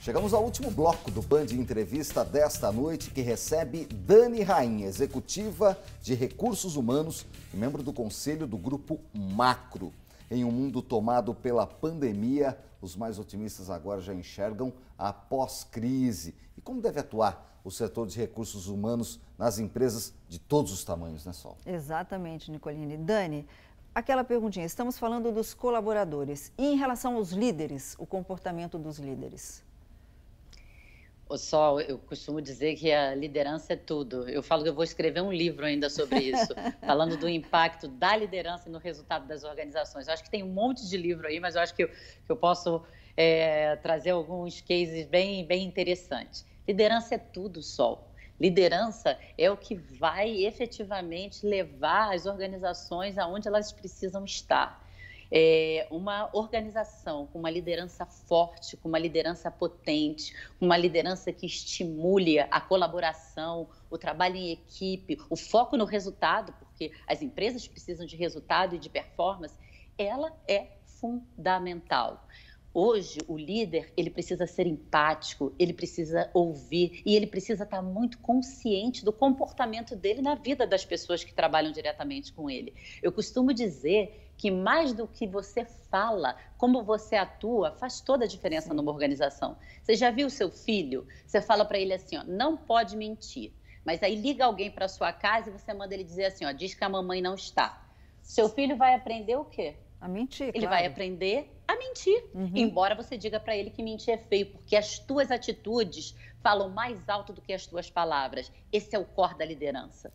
Chegamos ao último bloco do Band Entrevista desta noite, que recebe Dani Rainha, executiva de recursos humanos e membro do conselho do Grupo Macro. Em um mundo tomado pela pandemia, os mais otimistas agora já enxergam a pós-crise. E como deve atuar o setor de recursos humanos nas empresas de todos os tamanhos, né, Sol? Exatamente, Nicoline. Dani, aquela perguntinha, estamos falando dos colaboradores. E em relação aos líderes, o comportamento dos líderes? Sol, eu costumo dizer que a liderança é tudo. Eu falo que eu vou escrever um livro ainda sobre isso, falando do impacto da liderança no resultado das organizações. Eu acho que tem um monte de livro aí, mas eu acho que eu, que eu posso é, trazer alguns cases bem, bem interessantes. Liderança é tudo, Sol. Liderança é o que vai efetivamente levar as organizações aonde elas precisam estar. É uma organização com uma liderança forte, com uma liderança potente, uma liderança que estimule a colaboração, o trabalho em equipe, o foco no resultado, porque as empresas precisam de resultado e de performance, ela é fundamental. Hoje, o líder, ele precisa ser empático, ele precisa ouvir e ele precisa estar muito consciente do comportamento dele na vida das pessoas que trabalham diretamente com ele. Eu costumo dizer que mais do que você fala, como você atua, faz toda a diferença Sim. numa organização. Você já viu o seu filho? Você fala para ele assim, ó, não pode mentir. Mas aí liga alguém para sua casa e você manda ele dizer assim, ó, diz que a mamãe não está. Seu filho vai aprender o quê? A mentir. Ele claro. vai aprender a mentir. Uhum. Embora você diga para ele que mentir é feio, porque as tuas atitudes falam mais alto do que as tuas palavras. Esse é o core da liderança.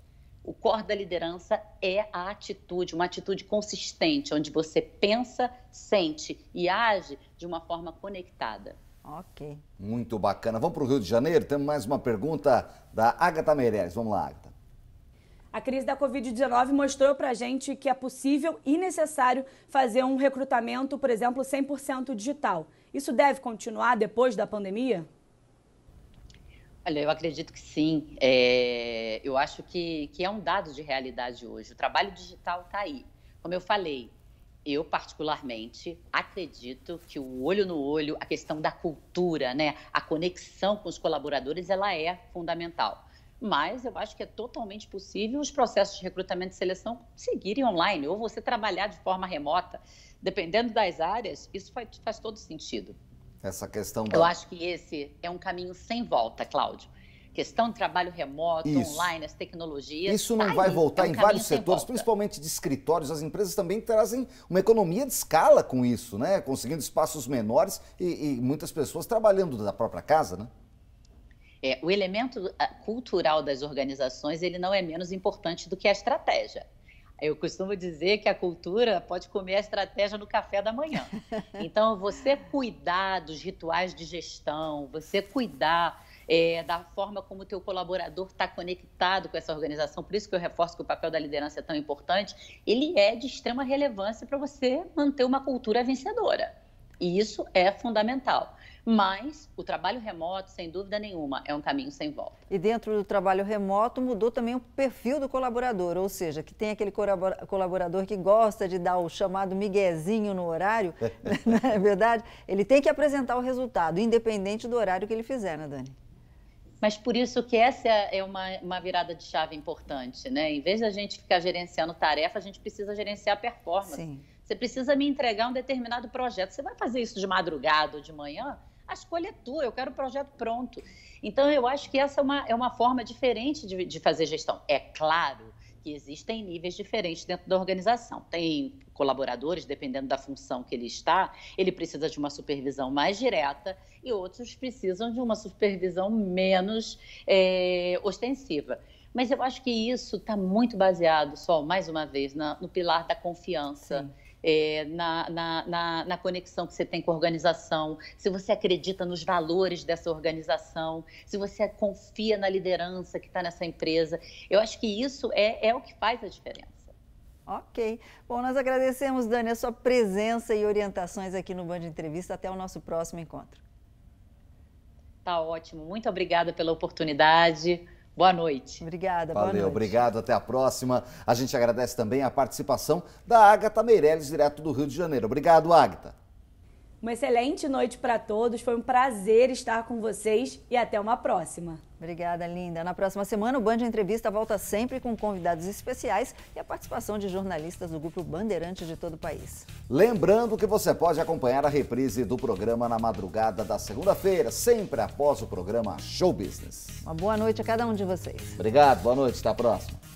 O core da liderança é a atitude, uma atitude consistente, onde você pensa, sente e age de uma forma conectada. Ok. Muito bacana. Vamos para o Rio de Janeiro? Temos mais uma pergunta da Agatha Meirelles. Vamos lá, Agatha. A crise da Covid-19 mostrou para a gente que é possível e necessário fazer um recrutamento, por exemplo, 100% digital. Isso deve continuar depois da pandemia? Olha, eu acredito que sim. É, eu acho que, que é um dado de realidade hoje. O trabalho digital está aí. Como eu falei, eu particularmente acredito que o olho no olho, a questão da cultura, né, a conexão com os colaboradores, ela é fundamental. Mas eu acho que é totalmente possível os processos de recrutamento e seleção seguirem online ou você trabalhar de forma remota, dependendo das áreas, isso faz, faz todo sentido. Essa questão da... Eu acho que esse é um caminho sem volta, Cláudio. Questão de trabalho remoto, Isso. online, as tecnologias. Isso não tá vai voltar é um em vários setores, principalmente de escritórios. As empresas também trazem uma economia de escala com isso, né? Conseguindo espaços menores e, e muitas pessoas trabalhando da própria casa, né? É, o elemento cultural das organizações ele não é menos importante do que a estratégia. Eu costumo dizer que a cultura pode comer a estratégia no café da manhã. Então, você cuidar dos rituais de gestão, você cuidar é, da forma como o teu colaborador está conectado com essa organização, por isso que eu reforço que o papel da liderança é tão importante, ele é de extrema relevância para você manter uma cultura vencedora. E isso é fundamental. Mas o trabalho remoto, sem dúvida nenhuma, é um caminho sem volta. E dentro do trabalho remoto mudou também o perfil do colaborador, ou seja, que tem aquele colaborador que gosta de dar o chamado miguezinho no horário, não é verdade? Ele tem que apresentar o resultado, independente do horário que ele fizer, né, Dani? Mas por isso que essa é uma, uma virada de chave importante, né? Em vez da gente ficar gerenciando tarefa, a gente precisa gerenciar performance. Sim. Você precisa me entregar um determinado projeto. Você vai fazer isso de madrugada ou de manhã? A escolha é tua, eu quero o projeto pronto. Então, eu acho que essa é uma, é uma forma diferente de, de fazer gestão. É claro que existem níveis diferentes dentro da organização. Tem colaboradores, dependendo da função que ele está, ele precisa de uma supervisão mais direta e outros precisam de uma supervisão menos é, ostensiva. Mas eu acho que isso está muito baseado, só mais uma vez, na, no pilar da confiança. Sim é, na, na, na, na, conexão que você tem com a organização, se você acredita nos valores dessa organização, se você confia na liderança que está nessa empresa. Eu acho que isso é, é o que faz a diferença. Ok. Bom, nós agradecemos, Dani, a sua presença e orientações aqui no Band Entrevista. Até o nosso próximo encontro. Tá ótimo. Muito obrigada pela oportunidade. Boa noite. Obrigada, Valeu, boa noite. obrigado, até a próxima. A gente agradece também a participação da Agatha Meirelles, direto do Rio de Janeiro. Obrigado, Agatha. Uma excelente noite para todos. Foi um prazer estar com vocês e até uma próxima. Obrigada, Linda. Na próxima semana, o Band Entrevista volta sempre com convidados especiais e a participação de jornalistas do Grupo Bandeirantes de todo o país. Lembrando que você pode acompanhar a reprise do programa na madrugada da segunda-feira, sempre após o programa Show Business. Uma boa noite a cada um de vocês. Obrigado, boa noite, até a próxima.